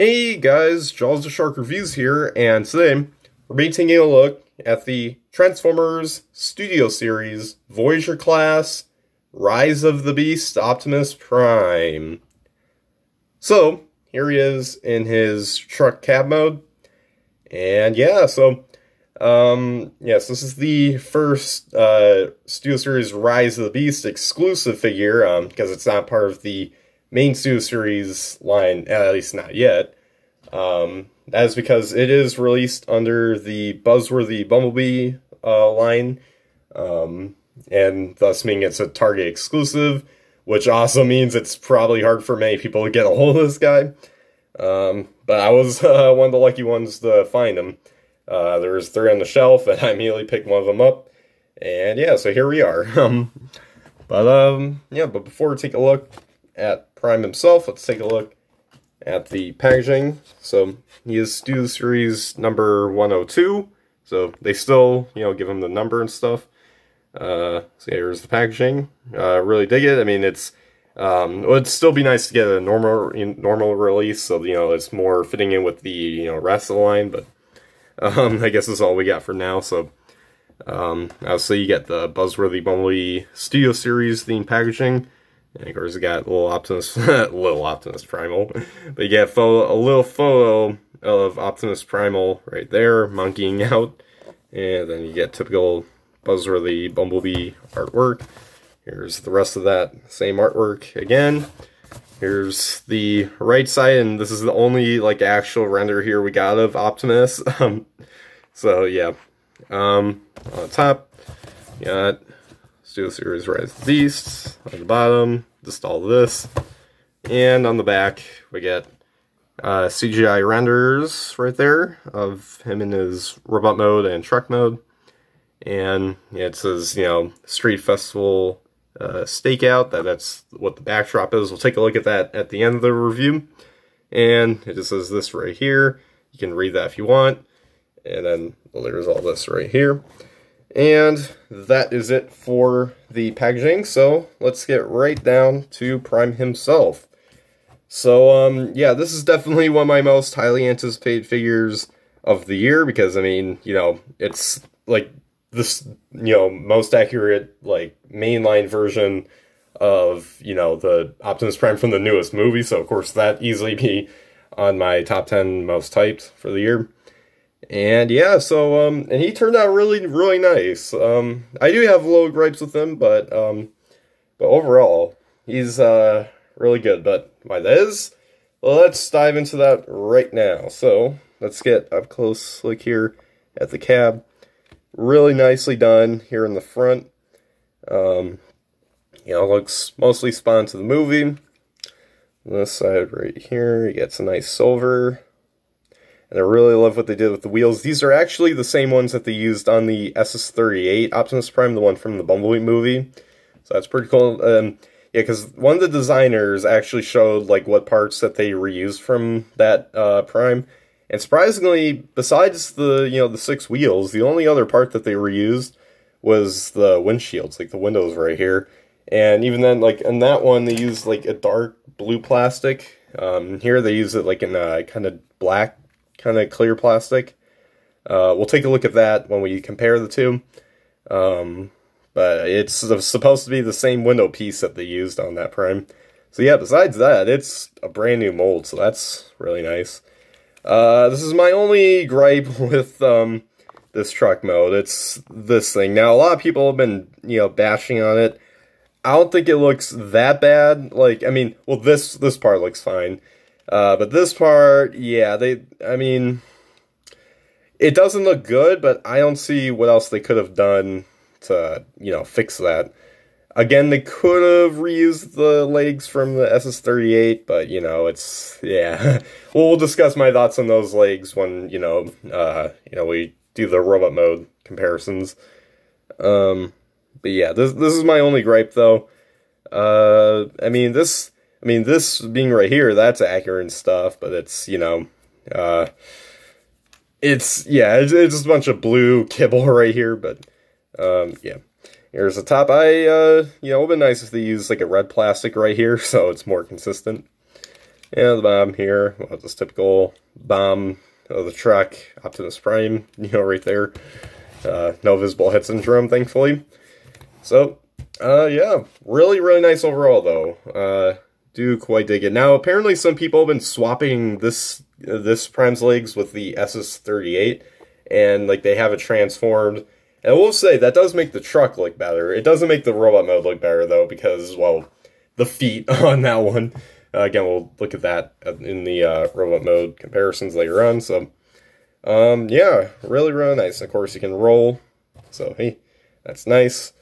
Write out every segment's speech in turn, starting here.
Hey guys, Jaws the Shark Reviews here, and today we're be taking a look at the Transformers Studio Series Voyager Class Rise of the Beast Optimus Prime. So, here he is in his truck cab mode, and yeah, so, um, yes, this is the first uh, Studio Series Rise of the Beast exclusive figure, um, because it's not part of the main Series line, at least not yet. Um, that is because it is released under the Buzzworthy Bumblebee uh, line, um, and thus meaning it's a Target exclusive, which also means it's probably hard for many people to get a hold of this guy. Um, but I was uh, one of the lucky ones to find him. Uh, there was three on the shelf, and I immediately picked one of them up. And yeah, so here we are. Um, but um, yeah, but before we take a look at Prime himself, let's take a look at the packaging. So he is Studio Series number 102. So they still, you know, give him the number and stuff. Uh, so here's the packaging. Uh, really dig it. I mean, it's um, it would still be nice to get a normal normal release, so you know it's more fitting in with the you know rest of the line. But um, I guess that's all we got for now. So um, obviously you get the Buzzworthy Bumblebee Studio Series themed packaging. And of course, you got a little Optimus, little Optimus Primal, but you get photo, a little photo of Optimus Primal right there, monkeying out, and then you get typical Buzzworthy Bumblebee artwork. Here's the rest of that same artwork again. Here's the right side, and this is the only like actual render here we got of Optimus. Um, so yeah, um, on top, you got Studio Series Rise of the Beasts. On the bottom, just all this. And on the back, we get uh, CGI renders right there of him in his robot mode and truck mode. And it says, you know, Street Festival uh, stakeout. That that's what the backdrop is. We'll take a look at that at the end of the review. And it just says this right here. You can read that if you want. And then well, there's all this right here. And that is it for the packaging. So let's get right down to Prime himself. So, um, yeah, this is definitely one of my most highly anticipated figures of the year because, I mean, you know, it's like this, you know, most accurate, like, mainline version of, you know, the Optimus Prime from the newest movie. So, of course, that easily be on my top 10 most hyped for the year. And yeah, so um, and he turned out really, really nice. Um, I do have little gripes with him, but um, but overall, he's uh really good. But why that is, let's dive into that right now. So let's get up close look here at the cab. Really nicely done here in the front. Um, you know, looks mostly spawned to the movie. this side right here, he gets a nice silver and I really love what they did with the wheels. These are actually the same ones that they used on the SS-38 Optimus Prime, the one from the Bumblebee movie. So that's pretty cool. Um, yeah, because one of the designers actually showed like what parts that they reused from that uh, Prime. And surprisingly, besides the you know the six wheels, the only other part that they reused was the windshields, like the windows right here. And even then, like in that one, they used like a dark blue plastic. Um, here they use it like in a kind of black kind of clear plastic. Uh, we'll take a look at that when we compare the two. Um, but it's supposed to be the same window piece that they used on that Prime. So yeah, besides that, it's a brand new mold, so that's really nice. Uh, this is my only gripe with um, this truck mode. It's this thing. Now, a lot of people have been, you know, bashing on it. I don't think it looks that bad. Like, I mean, well, this this part looks fine. Uh, but this part, yeah, they, I mean, it doesn't look good, but I don't see what else they could have done to, you know, fix that. Again, they could have reused the legs from the SS-38, but, you know, it's, yeah. well, discuss my thoughts on those legs when, you know, uh, you know, we do the robot mode comparisons. Um, but yeah, this, this is my only gripe, though. Uh, I mean, this, mean, this being right here, that's accurate and stuff, but it's, you know, uh, it's, yeah, it's, it's just a bunch of blue kibble right here, but, um, yeah. Here's the top. I, uh, you know, it would be nice if they use, like, a red plastic right here, so it's more consistent. And the bomb here, well, this typical bomb of the truck, Optimus Prime, you know, right there. Uh, no visible head syndrome, thankfully. So, uh, yeah, really, really nice overall, though. Uh, do quite dig it. Now, apparently some people have been swapping this this Prime's legs with the SS-38, and, like, they have it transformed. And I will say, that does make the truck look better. It doesn't make the robot mode look better, though, because, well, the feet on that one. Uh, again, we'll look at that in the uh, robot mode comparisons later on. So, um, yeah, really, really nice. Of course, you can roll. So, hey, that's nice.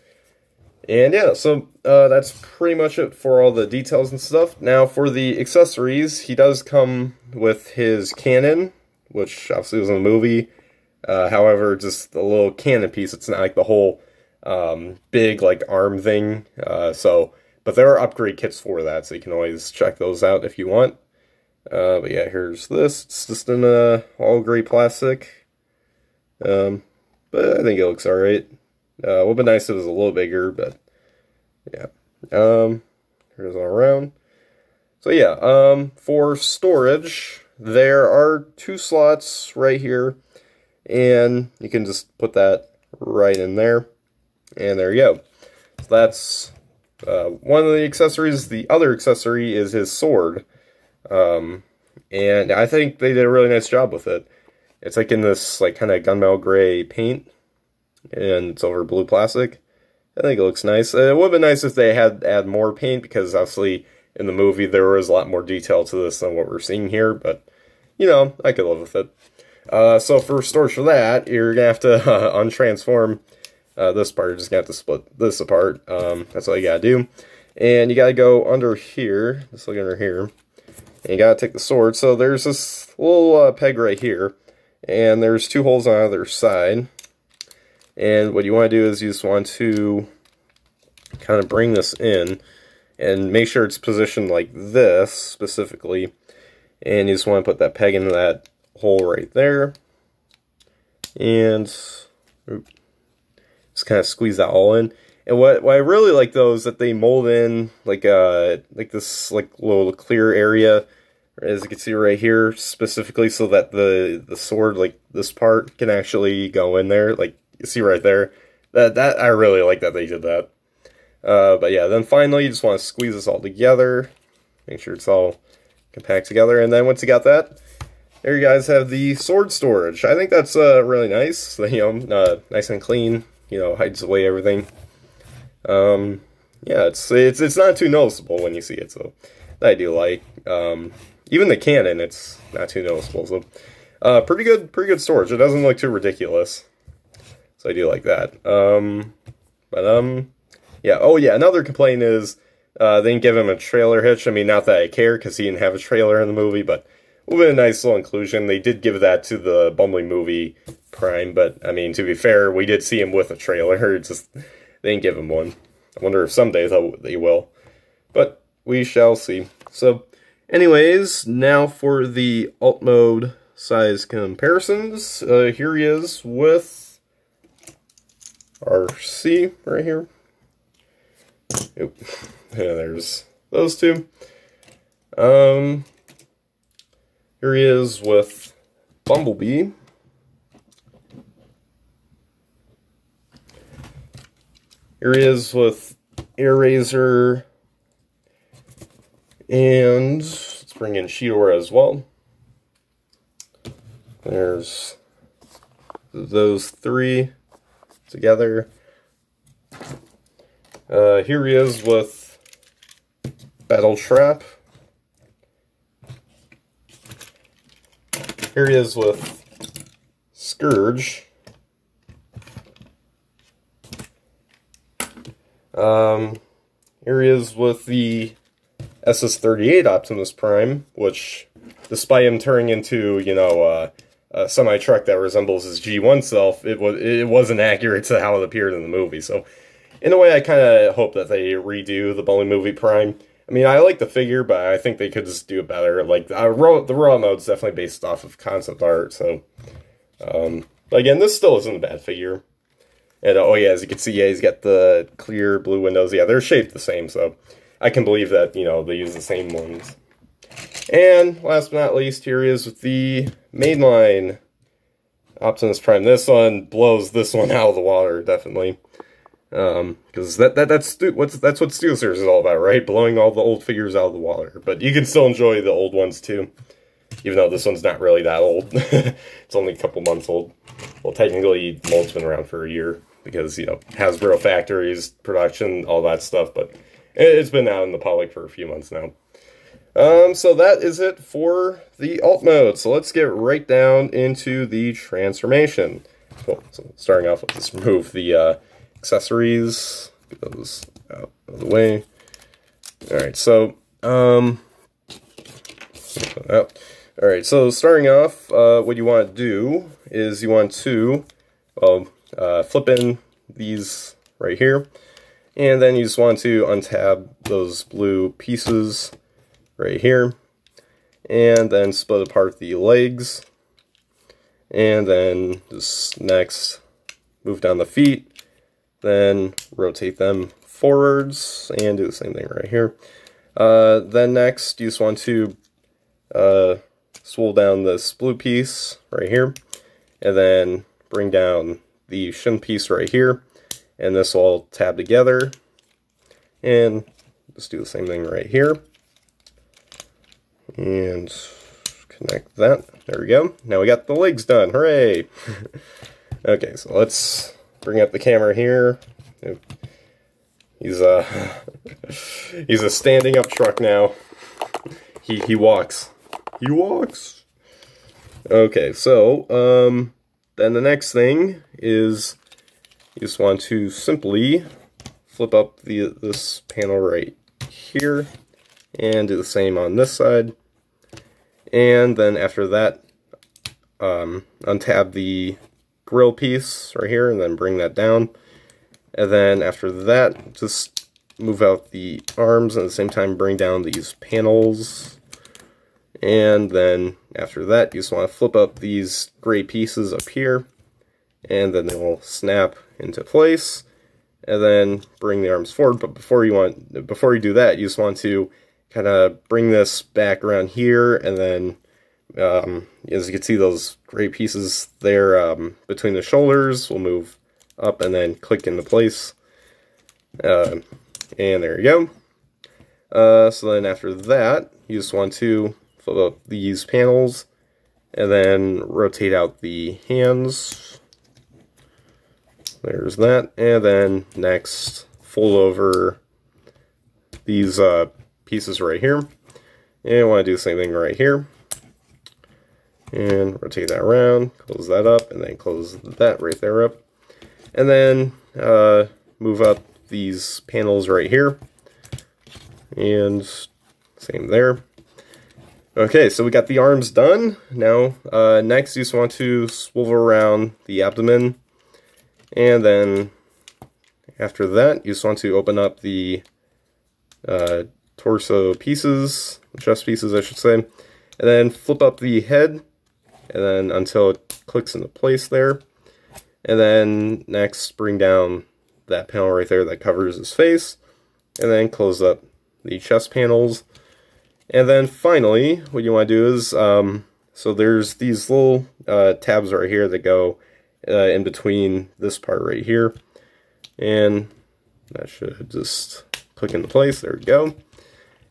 And yeah, so uh, that's pretty much it for all the details and stuff. Now, for the accessories, he does come with his cannon, which obviously was in the movie. Uh, however, just a little cannon piece. It's not like the whole um, big, like, arm thing. Uh, so but there are upgrade kits for that, so you can always check those out if you want. Uh, but yeah, here's this. It's just in uh, all gray plastic. Um, but I think it looks alright. Uh, would be nice if it was a little bigger, but yeah. Um, here's all around. So yeah, um, for storage, there are two slots right here, and you can just put that right in there, and there you go. So that's uh, one of the accessories, the other accessory is his sword. Um, and I think they did a really nice job with it. It's like in this like kind of gunmetal gray paint, and it's over blue plastic. I think it looks nice. Uh, it would have been nice if they had add more paint because obviously in the movie there was a lot more detail to this than what we're seeing here. But you know, I could live with it. Uh, so for storage for that, you're gonna have to uh, untransform uh, this part, you're just to have to split this apart. Um, that's all you got to do. And you got to go under here. Just look under here. And you got to take the sword. So there's this little uh, peg right here. And there's two holes on either side. And what you want to do is you just want to kind of bring this in and make sure it's positioned like this specifically. And you just want to put that peg into that hole right there. And oops, just kind of squeeze that all in. And what, what I really like though is that they mold in like uh like this like little clear area as you can see right here specifically so that the the sword like this part can actually go in there like you see right there that that I really like that they did that uh, but yeah then finally you just want to squeeze this all together make sure it's all compact together and then once you got that there you guys have the sword storage I think that's uh, really nice you know uh, nice and clean you know, hides away everything. Um, yeah, it's it's it's not too noticeable when you see it, so that I do like. Um, even the cannon, it's not too noticeable. So, uh, pretty good, pretty good storage. It doesn't look too ridiculous, so I do like that. Um, but um, yeah. Oh yeah, another complaint is uh, they didn't give him a trailer hitch. I mean, not that I care because he didn't have a trailer in the movie, but it would be a nice little inclusion. They did give that to the Bumblebee movie Prime, but I mean, to be fair, we did see him with a trailer. It's just they didn't give him one. I wonder if someday they will, but we shall see. So, anyways, now for the alt mode size comparisons. Uh, here he is with Arcee right here. Oop. Yeah, there's those two. Um, here he is with Bumblebee. Here he is with Airazor. And let's bring in Cheetor as well. There's those three together. Uh, here he is with Battletrap. Here he is with Scourge. Um, here he is with the SS-38 Optimus Prime, which, despite him turning into, you know, uh, a semi-truck that resembles his G1 self, it, was, it wasn't accurate to how it appeared in the movie. So, in a way, I kind of hope that they redo the Bumblebee Movie Prime. I mean, I like the figure, but I think they could just do it better. Like, uh, the raw mode's definitely based off of concept art, so... Um, again, this still isn't a bad figure. And oh yeah, as you can see, yeah, he's got the clear blue windows. Yeah, they're shaped the same, so I can believe that, you know, they use the same ones. And last but not least, here is the mainline Optimus Prime. This one blows this one out of the water, definitely. Um, because that, that that's what's that's what Studio Series is all about, right? Blowing all the old figures out of the water. But you can still enjoy the old ones too, even though this one's not really that old. it's only a couple months old. Well, technically, mold's been around for a year because you know Hasbro factories, production, all that stuff. But it's been out in the public for a few months now. Um, so that is it for the alt mode. So let's get right down into the transformation. Cool. So starting off, let's remove the uh, accessories. Get those out of the way. All right. So um, all right. So starting off, uh, what you want to do is you want to well uh, flip in these right here, and then you just want to untab those blue pieces right here. And then split apart the legs. And then just next, move down the feet. Then rotate them forwards and do the same thing right here. Uh, then next, you just want to uh, down this blue piece right here. And then bring down the shin piece right here. And this will all tab together. And just do the same thing right here and connect that. There we go. Now we got the legs done. Hooray! okay, so let's bring up the camera here. He's a he's a standing up truck now. He he walks. He walks. Okay, so um then the next thing is you just want to simply flip up the this panel right here and do the same on this side. And then after that, um, untab the grill piece right here and then bring that down. And then after that, just move out the arms and at the same time bring down these panels. And then after that, you just want to flip up these gray pieces up here. And then they will snap into place. And then bring the arms forward. But before you want, before you do that, you just want to kind of bring this back around here and then um, as you can see those gray pieces there um, between the shoulders will move up and then click into place. Uh, and there you go. Uh, so then after that you just want to flip up these panels and then rotate out the hands. There's that. And then next fold over these uh, pieces right here. And I want to do the same thing right here. And rotate that around, close that up, and then close that right there up. And then uh, move up these panels right here. And same there. Okay, so we got the arms done. Now, uh, next you just want to swivel around the abdomen. And then after that, you just want to open up the uh, torso pieces, chest pieces I should say, and then flip up the head, and then until it clicks into place there, and then next bring down that panel right there that covers his face, and then close up the chest panels, and then finally what you want to do is, um, so there's these little uh, tabs right here that go uh, in between this part right here, and that should just click into place, there we go.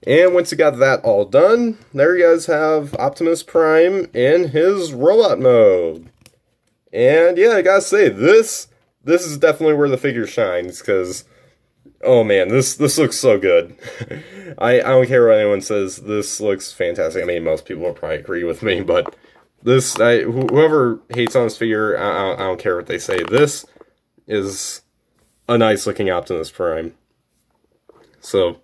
And once you got that all done, there you guys have Optimus Prime in his robot mode. And yeah, I gotta say, this this is definitely where the figure shines, because, oh man, this this looks so good. I, I don't care what anyone says, this looks fantastic. I mean, most people will probably agree with me, but this, I, whoever hates on this figure, I, I don't care what they say. This is a nice looking Optimus Prime. So,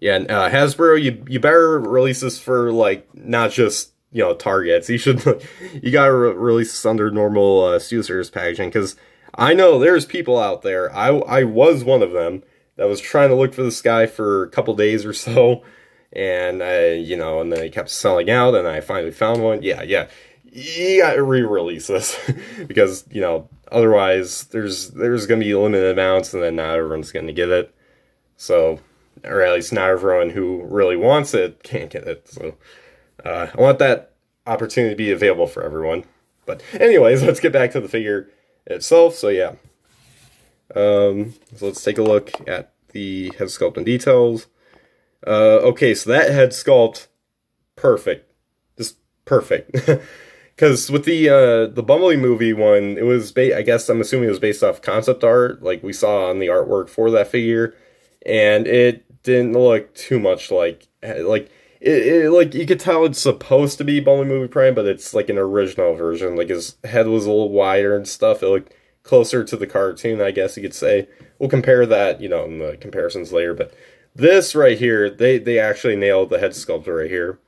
yeah, uh, Hasbro, you you better release this for like not just you know targets. You should you gotta re release this under normal uh, Series packaging because I know there's people out there. I I was one of them that was trying to look for this guy for a couple days or so, and I you know and then he kept selling out, and I finally found one. Yeah, yeah, you gotta re-release this because you know otherwise there's there's gonna be limited amounts, and then not everyone's gonna get it. So or at least not everyone who really wants it can't get it. So Uh, I want that opportunity to be available for everyone. But anyways, let's get back to the figure itself. So yeah, um, so let's take a look at the head sculpt and details. Uh, okay, so that head sculpt, perfect, just perfect. Because with the uh, the Bumblebee movie one, it was I guess I'm assuming it was based off concept art, like we saw on the artwork for that figure, and it didn't look too much like like it, it, like you could tell it's supposed to be Bumblebee Movie Prime, but it's like an original version. Like his head was a little wider and stuff. It looked closer to the cartoon, I guess you could say. We'll compare that, you know, in the comparisons later. But this right here, they they actually nailed the head sculpture right here.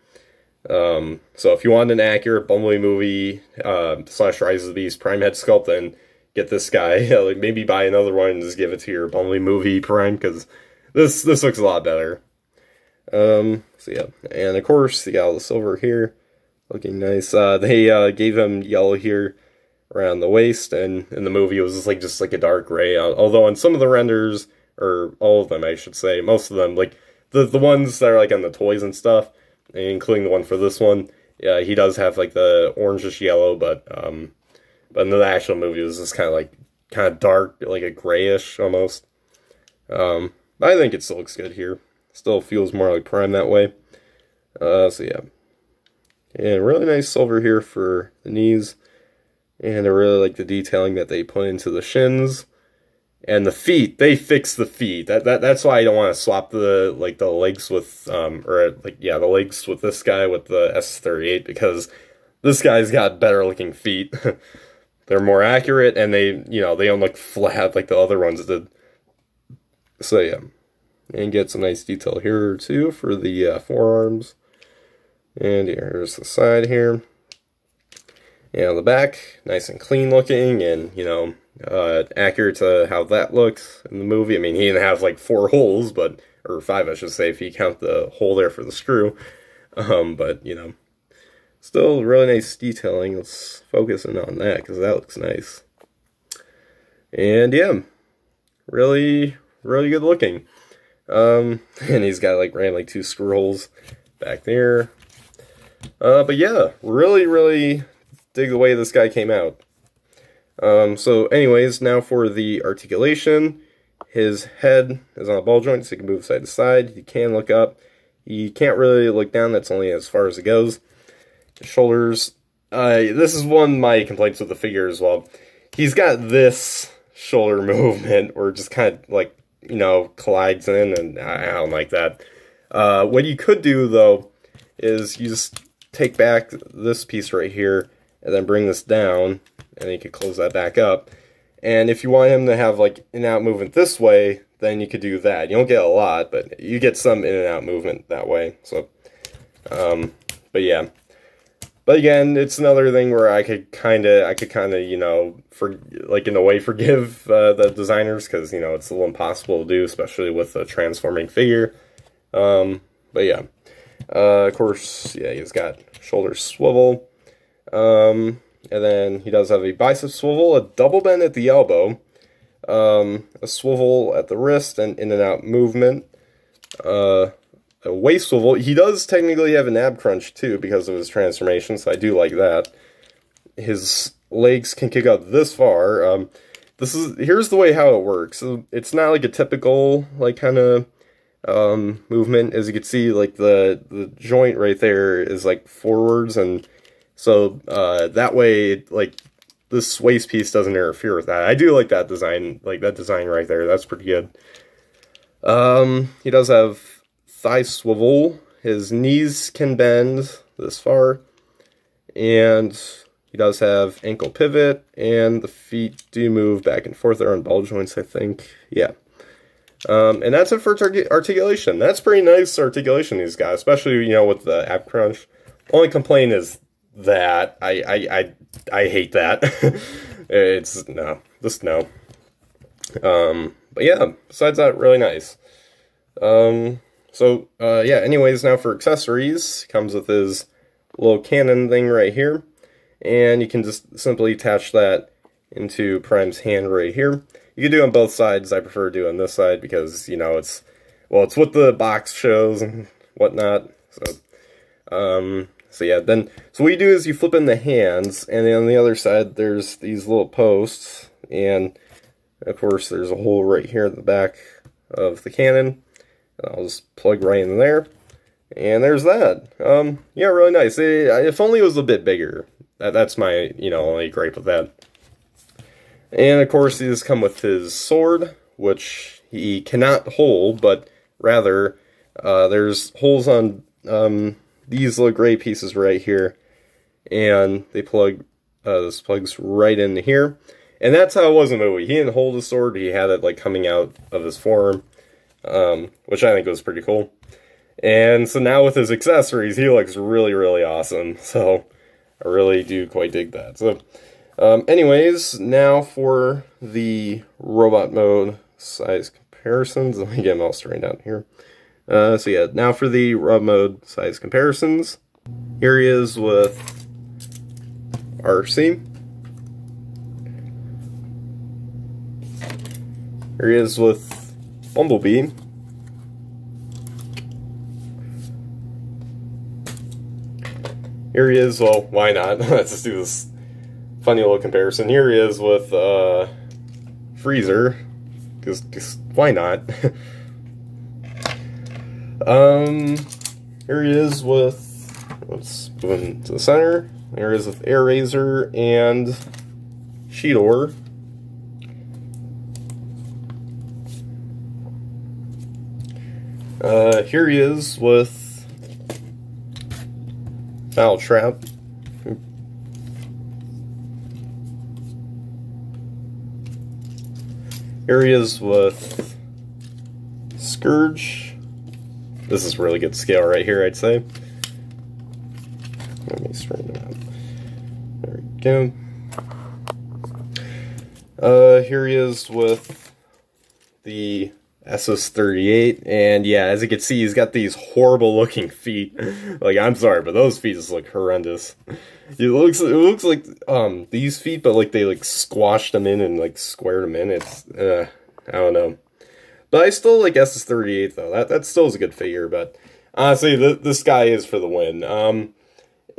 Um, so if you want an accurate Bumblebee movie uh, slash Rise of the Beast Prime head sculpt, then get this guy. like maybe buy another one and just give it to your Bumblebee movie Prime because this this looks a lot better. Um, so yeah, and of course you got all the silver here, looking nice. Uh, they uh, gave him yellow here around the waist, and in the movie it was just like just like a dark gray. Uh, although on some of the renders, or all of them, I should say, most of them, like the the ones that are like on the toys and stuff, including the one for this one, yeah, he does have like the orangish yellow, but um, but in the actual movie it was just kind of like kind of dark, like a grayish almost. Um, I think it still looks good here. Still feels more like Prime that way. Uh, so yeah. And really nice silver here for the knees. And I really like the detailing that they put into the shins. And the feet, they fix the feet. That, that that's why I don't want to swap the like the legs with um or like yeah, the legs with this guy with the S38 because this guy's got better looking feet. They're more accurate and they, you know, they don't look flat like the other ones did. So yeah and get some nice detail here too for the uh, forearms. And here's the side here. And the back, nice and clean looking and, you know, uh, accurate to how that looks in the movie. I mean, he didn't have like four holes, but, or five, I should say, if you count the hole there for the screw. Um, but, you know, still really nice detailing. Let's focus in on that because that looks nice. And yeah, really, really good looking. Um, and he's got like randomly two scrolls back there. Uh, but yeah, really, really dig the way this guy came out. Um, so anyways, now for the articulation. His head is on a ball joint, so he can move side to side. He can look up. He can't really look down. That's only as far as it goes. His shoulders. Uh, this is one of my complaints with the figure as well. He's got this shoulder movement, or just kind of like you know, collides in, and I don't like that. Uh, what you could do, though, is you just take back this piece right here, and then bring this down, and you could close that back up. And if you want him to have, like, in-out movement this way, then you could do that. You don't get a lot, but you get some in and out movement that way. So, um, but yeah. But again, it's another thing where I could kind of, I could kind of, you know, for like in a way forgive uh, the designers because you know it's a little impossible to do, especially with a transforming figure. Um, but yeah, uh, of course, yeah, he's got shoulder swivel, um, and then he does have a bicep swivel, a double bend at the elbow, um, a swivel at the wrist, and in and out movement. Uh, waist swivel. He does technically have an ab crunch too because of his transformation, so I do like that. His legs can kick out this far. Um, this is here's the way how it works. It's not like a typical like kind of um, movement. As you can see, like the the joint right there is like forwards, and so uh, that way, like this waist piece doesn't interfere with that. I do like that design, like that design right there. That's pretty good. Um, he does have thigh swivel. His knees can bend this far. And he does have ankle pivot, and the feet do move back and forth. They're on ball joints, I think. Yeah. Um, and that's it for articulation. That's pretty nice articulation, these guys, especially, you know, with the ab crunch. Only complaint is that. I, I, I, I hate that. it's, no, just no. Um, but yeah, besides that, really nice. Um, so, uh, yeah, anyways, now for accessories, comes with his little cannon thing right here. And you can just simply attach that into Prime's hand right here. You can do on both sides. I prefer doing this side because, you know, it's, well, it's what the box shows and whatnot. So, um, so yeah, then, so what you do is you flip in the hands, and then on the other side, there's these little posts, and of course, there's a hole right here at the back of the cannon. I'll just plug right in there. And there's that. Um, yeah, really nice. It, if only it was a bit bigger. That, that's my, you know, only gripe with that. And of course, he these come with his sword, which he cannot hold, but rather, uh, there's holes on um, these little gray pieces right here, and they plug, uh, this plugs right into here. And that's how it was in the movie. He didn't hold his sword, he had it like coming out of his forearm, um, which I think was pretty cool. And so now with his accessories, he looks really, really awesome. So I really do quite dig that. So um, anyways, now for the robot mode size comparisons. Let me get them all straight down here. Uh, so yeah, now for the robot mode size comparisons. Here he is with Arcee. Here he is with Bumblebee. Here he is, well, why not? Let's just do this funny little comparison. Here he is with uh, Freezer, just why not? um, here he is with, let's move him to the center. There he is with Airazor and Cheetor. Uh, here he is with Battletrap. Here he is with Scourge. This is really good scale right here, I'd say. Let me straighten it out. There we go. Uh, here he is with the SS38, and yeah, as you can see, he's got these horrible looking feet. like, I'm sorry, but those feet just look horrendous. It looks, it looks like, um, these feet, but like they like squashed them in and like squared them in. It's, uh, I don't know. But I still like SS38 though. That, that still is a good figure, but honestly, th this guy is for the win. Um,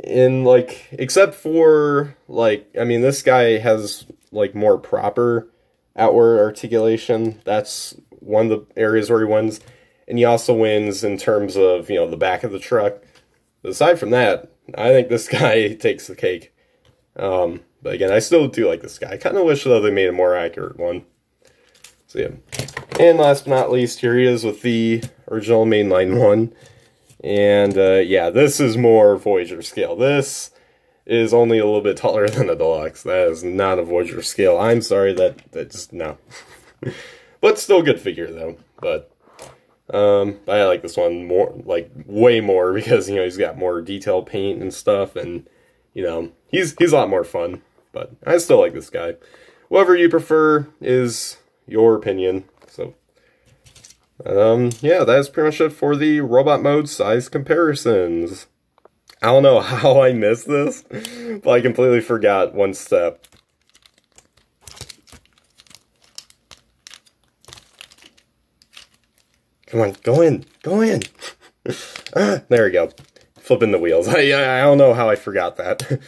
in like, except for like, I mean, this guy has like more proper outward articulation. That's one of the areas where he wins, and he also wins in terms of you know the back of the truck. But aside from that, I think this guy takes the cake. Um, but again, I still do like this guy. I kind of wish though they made a more accurate one. So yeah. And last but not least, here he is with the original mainline one. And uh, yeah, this is more Voyager scale. This is only a little bit taller than the deluxe. That is not a Voyager scale. I'm sorry that that's no. But still good figure though. But um, I like this one more, like way more because you know he's got more detail paint and stuff, and you know he's he's a lot more fun. But I still like this guy. Whatever you prefer is your opinion. So um, yeah, that's pretty much it for the robot mode size comparisons. I don't know how I missed this, but I completely forgot one step. Come on, go in, go in. ah, there we go. Flipping the wheels. I, I, don't know how I forgot that.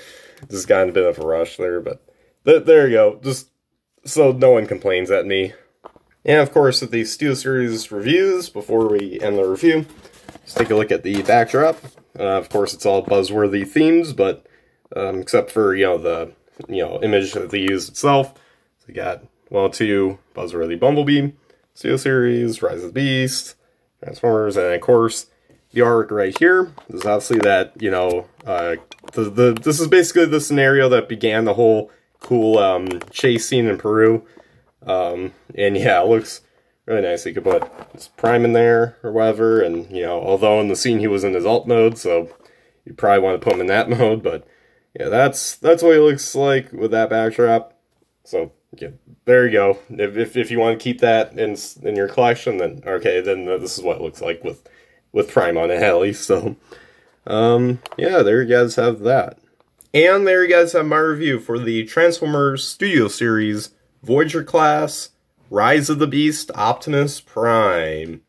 Just got in a bit of a rush there, but th there you go. Just so no one complains at me. And of course, with the Studio Series reviews, before we end the review, let's take a look at the backdrop. Uh, of course, it's all buzzworthy themes, but um, except for, you know, the you know image that they use itself. So we got, well, two buzzworthy Bumblebee, Studio Series, Rise of the Beast, Transformers, and of course the arc right here. Is obviously that, you know, uh, the, the this is basically the scenario that began the whole cool um, chase scene in Peru. Um, and yeah, it looks really nice. You could put his Prime in there or whatever, and you know, although in the scene he was in his alt mode, so you probably want to put him in that mode, but yeah, that's that's what he looks like with that backdrop. So yeah, there you go. If, if, if you want to keep that in in your collection, then okay, then this is what it looks like with with Prime on at least. So, um, yeah, there you guys have that. And there you guys have my review for the Transformers Studio Series Voyager Class Rise of the Beast Optimus Prime.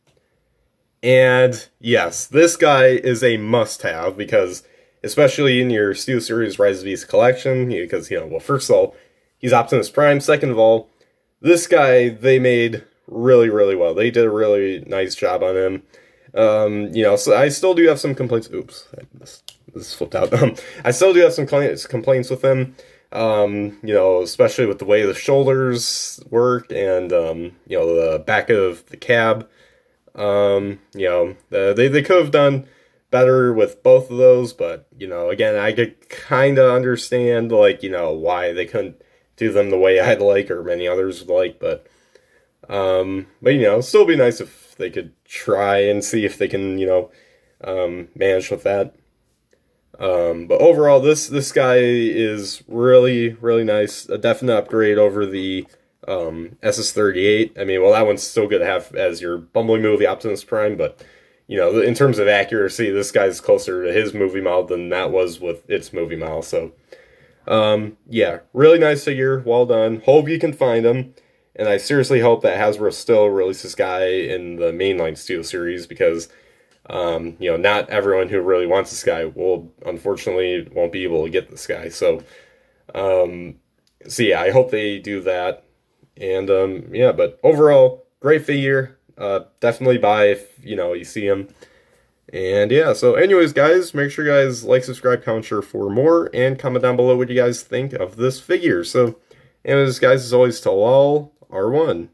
And yes, this guy is a must-have because especially in your Studio Series Rise of the Beast collection, because, you know, well, first of all, he's Optimus Prime. Second of all, this guy, they made really, really well. They did a really nice job on him. Um, you know, so I still do have some complaints. Oops, this, this flipped out. Um, I still do have some complaints with him. Um, you know, especially with the way the shoulders work and, um, you know, the back of the cab. Um, you know, they, they could have done better with both of those, but, you know, again, I could kind of understand, like, you know, why they couldn't do them the way I'd like or many others would like, but, um, but, you know, still be nice if they could try and see if they can, you know, um, manage with that. Um, but overall, this this guy is really really nice. A definite upgrade over the um, SS38. I mean, well, that one's still good to have as your Bumblebee movie Optimus Prime, but you know, in terms of accuracy, this guy's closer to his movie model than that was with its movie model. So, um, yeah, really nice figure. Well done. Hope you can find him. And I seriously hope that Hasbro still releases guy in the mainline Studio series because um, you know, not everyone who really wants this guy will, unfortunately, won't be able to get this guy. So, um, so yeah, I hope they do that. And um, yeah, but overall, great figure. Uh, definitely buy if you know you see him. And yeah, so anyways, guys, make sure you guys like, subscribe, comment, share for more, and comment down below what you guys think of this figure. So, anyways, guys, as always, to all, R1.